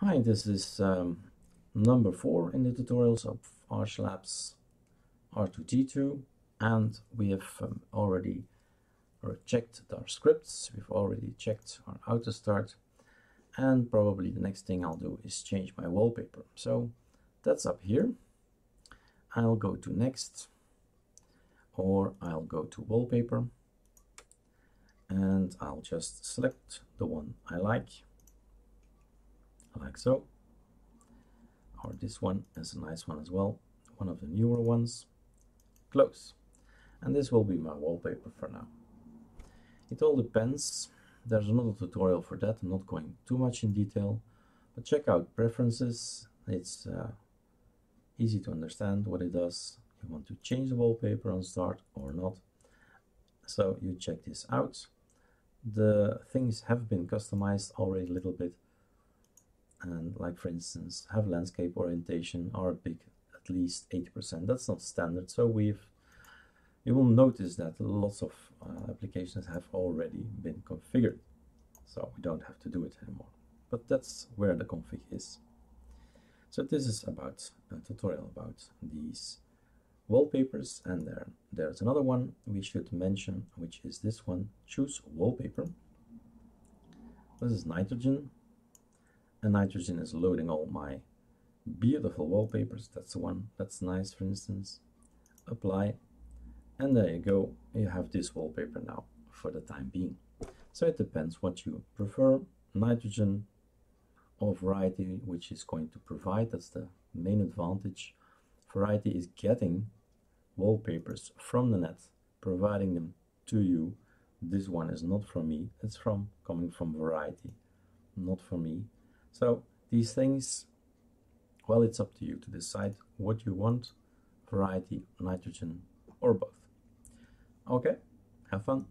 Hi, this is um, number four in the tutorials of ArchLabs R2D2 and we have um, already checked our scripts, we've already checked our auto start and probably the next thing I'll do is change my wallpaper. So that's up here. I'll go to next or I'll go to wallpaper and I'll just select the one I like like so or this one is a nice one as well. One of the newer ones. Close. And this will be my wallpaper for now. It all depends. There's another tutorial for that. I'm not going too much in detail. But check out preferences. It's uh, easy to understand what it does. You want to change the wallpaper on start or not. So you check this out. The things have been customized already a little bit and like for instance have landscape orientation or big at least 80% that's not standard. So we've you will notice that lots of uh, applications have already been configured. So we don't have to do it anymore. But that's where the config is. So this is about a tutorial about these wallpapers and there there's another one we should mention which is this one. Choose wallpaper. This is nitrogen and nitrogen is loading all my beautiful wallpapers. That's the one. That's nice for instance. Apply. And there you go. You have this wallpaper now for the time being. So it depends what you prefer. Nitrogen or variety which is going to provide. That's the main advantage. Variety is getting wallpapers from the net providing them to you. This one is not from me. It's from coming from variety not from me so these things, well, it's up to you to decide what you want, variety, nitrogen, or both. Okay, have fun.